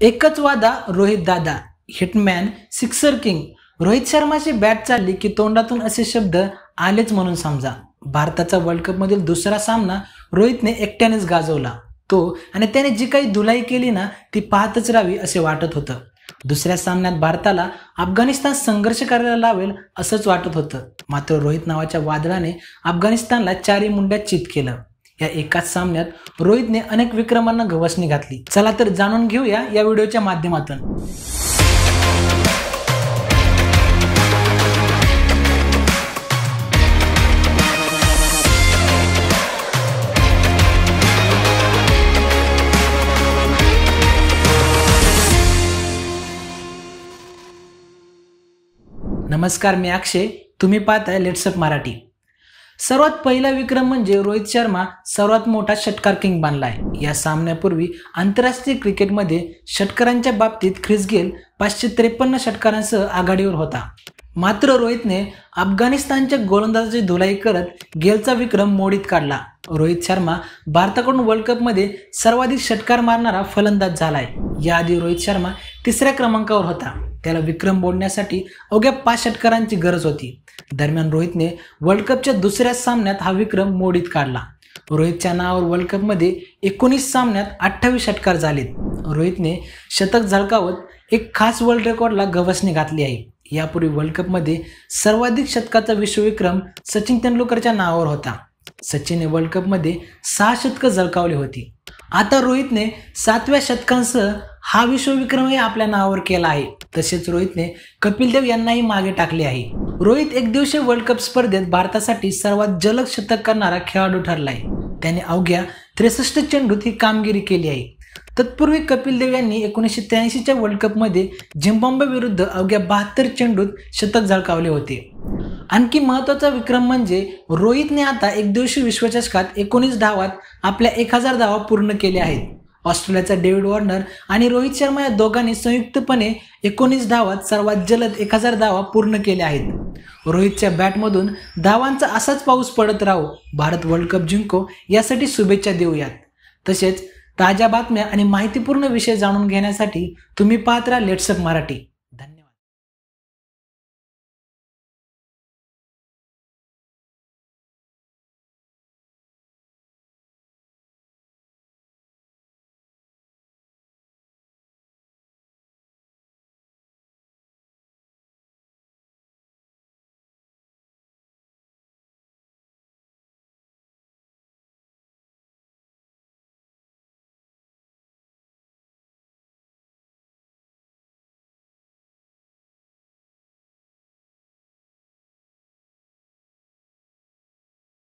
एकच वादा रोहित दादा हिटमॅन सिक्सर किंग. रोहित शर्माची बॅट चालली की तोंडातून असे शब्द आलेच म्हणून समजा. भारताचा वर्ल्ड कपमधील दुसरा सामना रोहितने एकट्यानेच गाजवला. तो आणि त्याने जी काही धुलाई केली ना ती पाहतच राहावी असे वाटत होतं. दुसऱ्या सामन्यात भारताला अफगाणिस्तान संघर्ष करायला लावेल असंच वाटत होतं. मात्र रोहित नावाच्या वादळाने अफगाणिस्तानला चारी मुंड्यात चित केलं. या एकाच सामन्यात रोहितने अनेक विक्रमांना गवसणी घातली. चला तर जाणून घेऊया या व्हिडिओच्या माध्यमातून. नमस्कार मी अक्षय. तुम्ही पाहताय लेट्सअप मराठी. सर्वात पहिला विक्रम म्हणजे रोहित शर्मा सर्वात मोठा षटकार किंग बनलाय या सामन्यापूर्वी आंतरराष्ट्रीय क्रिकेटमध्ये षटकारांच्या बाबतीत ख्रिस गेल पाचशे त्रेपन्न षटकारांसह आघाडीवर होता. मात्र रोहितने अफगाणिस्तानच्या गोलंदाजाची धुलाई करत गेलचा विक्रम मोडीत काढला. रोहित शर्मा भारताकडून वर्ल्ड कपमध्ये सर्वाधिक षटकार मारणारा फलंदाज झालाय. याआधी रोहित शर्मा तिसऱ्या क्रमांकावर होता. त्याला विक्रम बोलण्यासाठी अवघ्या पाच षटकारांची गरज होती. दरम्यान रोहितने वर्ल्ड कपच्या दुसऱ्या सामन्यात हा विक्रम मोडीत काढला. रोहितच्या नावावर वर्ल्ड कपमध्ये एकोणीस सामन्यात अठ्ठावीस षटकार झालेत. रोहितने शतक झळकावत एक खास वर्ल्ड रेकॉर्डला गवसणी घातली आहे. यापूर्वी वर्ल्ड कपमध्ये सर्वाधिक शतकाचा विश्वविक्रम सचिन तेंडुलकरच्या नावावर होता. सचिनने वर्ल्ड कपमध्ये सहा शतकं झळकावली होती. आता रोहितने सातव्या शतकांसह हा विश्वविक्रमही आपल्या नावावर केला आहे. तसेच रोहितने कपिल देव यांनाही मागे टाकले आहे. रोहित एक दिवसीय वर्ल्ड कप स्पर्धेत भारतासाठी सर्वात जलद शतक करणारा खेळाडू ठरला आहे त्याने अवघ्या त्रेसष्ट चेंडूत ही कामगिरी केली आहे. तत्पूर्वी कपिल देव यांनी एकोणीसशे त्र्याऐंशीच्या वर्ल्ड कपमध्ये झिम्बाब्वे विरुद्ध अवघ्या बहात्तर चेंडूत शतक झळकावले होते. आणखी महत्त्वाचा विक्रम म्हणजे रोहितने आता एक दिवशी विश्वचषकात एकोणीस धावात आपल्या एक हजार धावा पूर्ण केल्या आहेत. ऑस्ट्रेलियाचा डेव्हिड वॉर्नर आणि रोहित शर्मा या दोघांनी संयुक्तपणे एकोणीस धावात सर्वात जलद एक हजार धावा पूर्ण केल्या आहेत. रोहितच्या बॅटमधून धावांचा असाच पाऊस पडत राहू भारत वर्ल्ड कप जिंको यासाठी शुभेच्छा देऊयात. तसेच ताज्या बातम्या आणि माहितीपूर्ण विषय जाणून घेण्यासाठी तुम्ही पाहत राहा लेट्सअप मराठी.